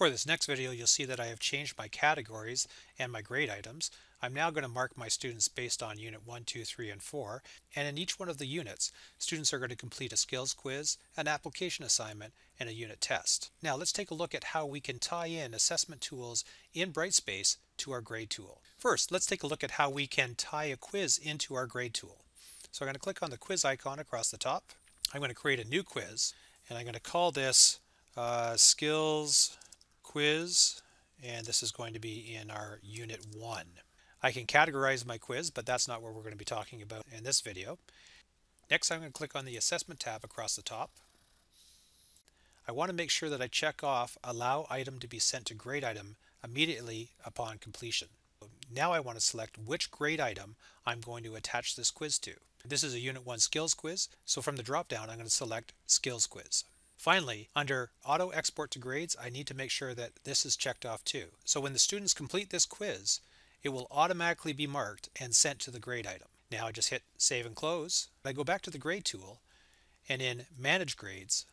For this next video, you'll see that I have changed my categories and my grade items. I'm now going to mark my students based on Unit 1, 2, 3, and 4, and in each one of the units, students are going to complete a skills quiz, an application assignment, and a unit test. Now let's take a look at how we can tie in assessment tools in Brightspace to our grade tool. First, let's take a look at how we can tie a quiz into our grade tool. So I'm going to click on the quiz icon across the top. I'm going to create a new quiz, and I'm going to call this uh, Skills quiz and this is going to be in our unit 1. I can categorize my quiz but that's not what we're going to be talking about in this video. Next I'm going to click on the assessment tab across the top. I want to make sure that I check off allow item to be sent to grade item immediately upon completion. Now I want to select which grade item I'm going to attach this quiz to. This is a Unit 1 skills quiz, so from the drop down I'm going to select skills quiz. Finally, under Auto Export to Grades, I need to make sure that this is checked off too. So when the students complete this quiz, it will automatically be marked and sent to the grade item. Now I just hit Save and Close. I go back to the Grade tool, and in Manage Grades,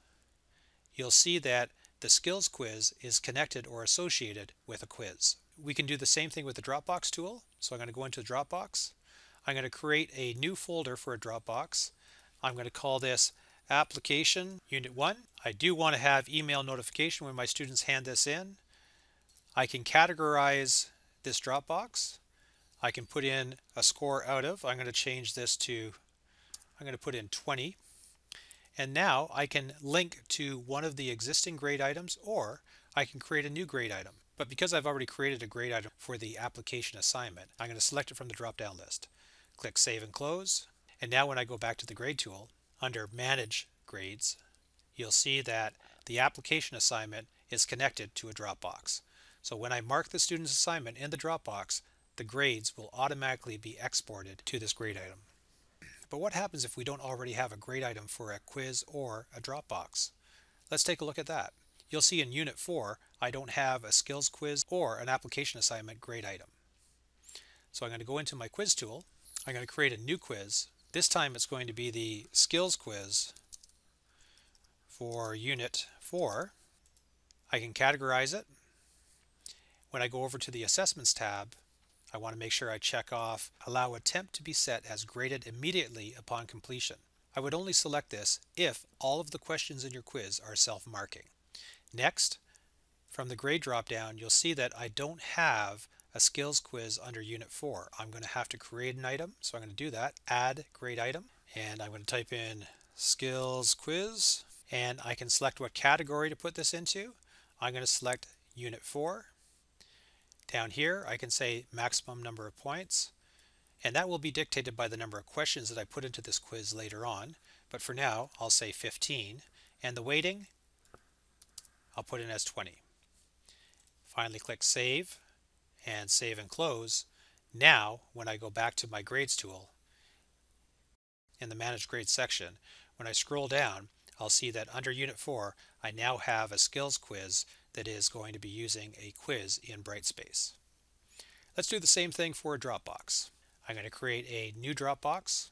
you'll see that the skills quiz is connected or associated with a quiz. We can do the same thing with the Dropbox tool. So I'm going to go into the Dropbox. I'm going to create a new folder for a Dropbox. I'm going to call this Application Unit 1. I do want to have email notification when my students hand this in. I can categorize this Dropbox. I can put in a score out of. I'm going to change this to, I'm going to put in 20. And now I can link to one of the existing grade items or I can create a new grade item. But because I've already created a grade item for the application assignment, I'm going to select it from the drop-down list. Click Save and Close. And now when I go back to the grade tool, under Manage Grades, you'll see that the application assignment is connected to a Dropbox. So when I mark the student's assignment in the Dropbox, the grades will automatically be exported to this grade item. But what happens if we don't already have a grade item for a quiz or a Dropbox? Let's take a look at that. You'll see in Unit 4, I don't have a skills quiz or an application assignment grade item. So I'm going to go into my quiz tool. I'm going to create a new quiz this time it's going to be the skills quiz for Unit 4. I can categorize it. When I go over to the Assessments tab, I want to make sure I check off Allow Attempt to be set as graded immediately upon completion. I would only select this if all of the questions in your quiz are self-marking. Next, from the grade dropdown, you'll see that I don't have a skills quiz under Unit 4. I'm going to have to create an item, so I'm going to do that. Add grade item, and I'm going to type in skills quiz, and I can select what category to put this into. I'm going to select Unit 4. Down here, I can say maximum number of points, and that will be dictated by the number of questions that I put into this quiz later on. But for now, I'll say 15, and the weighting, I'll put in as 20. Finally, click Save and save and close. Now, when I go back to my grades tool in the manage grades section, when I scroll down, I'll see that under unit 4, I now have a skills quiz that is going to be using a quiz in Brightspace. Let's do the same thing for a Dropbox. I'm going to create a new Dropbox.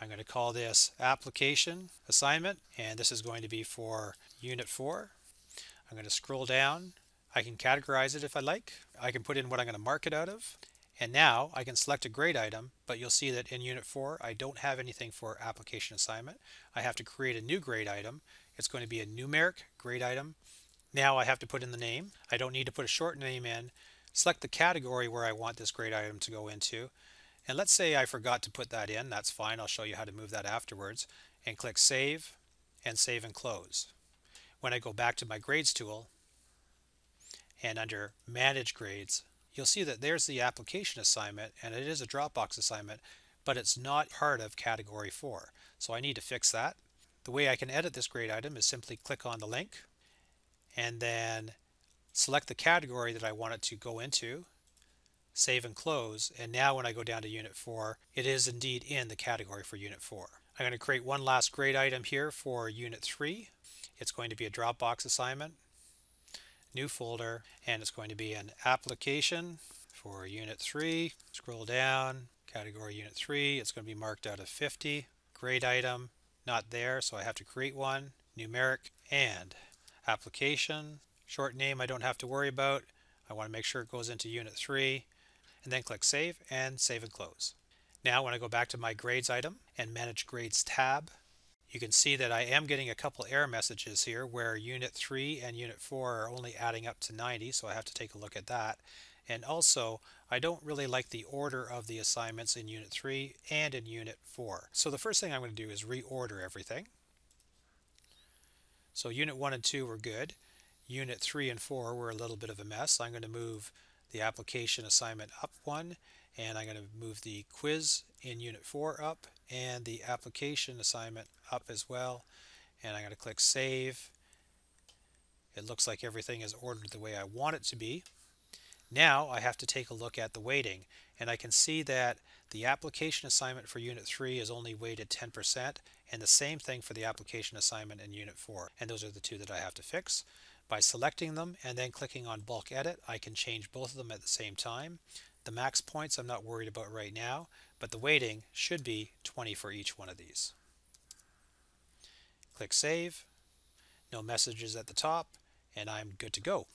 I'm going to call this application assignment and this is going to be for unit 4. I'm going to scroll down I can categorize it if I like. I can put in what I'm going to mark it out of. And now I can select a grade item, but you'll see that in Unit 4 I don't have anything for application assignment. I have to create a new grade item. It's going to be a numeric grade item. Now I have to put in the name. I don't need to put a short name in. Select the category where I want this grade item to go into. And let's say I forgot to put that in. That's fine. I'll show you how to move that afterwards. And click Save and Save and Close. When I go back to my Grades tool, and under Manage Grades, you'll see that there's the application assignment and it is a Dropbox assignment, but it's not part of Category 4. So I need to fix that. The way I can edit this grade item is simply click on the link and then select the category that I want it to go into, save and close, and now when I go down to Unit 4, it is indeed in the category for Unit 4. I'm going to create one last grade item here for Unit 3. It's going to be a Dropbox assignment new folder, and it's going to be an application for Unit 3. Scroll down, category Unit 3. It's going to be marked out of 50. Grade item, not there, so I have to create one. Numeric and application. Short name I don't have to worry about. I want to make sure it goes into Unit 3 and then click Save and Save and Close. Now when I go back to my Grades item and Manage Grades tab, you can see that I am getting a couple error messages here where Unit 3 and Unit 4 are only adding up to 90, so I have to take a look at that. And also, I don't really like the order of the assignments in Unit 3 and in Unit 4. So the first thing I'm going to do is reorder everything. So Unit 1 and 2 were good. Unit 3 and 4 were a little bit of a mess. I'm going to move the application assignment up one and I'm going to move the quiz in Unit 4 up and the application assignment up as well and I'm going to click Save. It looks like everything is ordered the way I want it to be. Now I have to take a look at the weighting and I can see that the application assignment for Unit 3 is only weighted 10% and the same thing for the application assignment in Unit 4 and those are the two that I have to fix. By selecting them and then clicking on bulk edit I can change both of them at the same time. The max points I'm not worried about right now but the weighting should be 20 for each one of these. Click Save, no messages at the top and I'm good to go.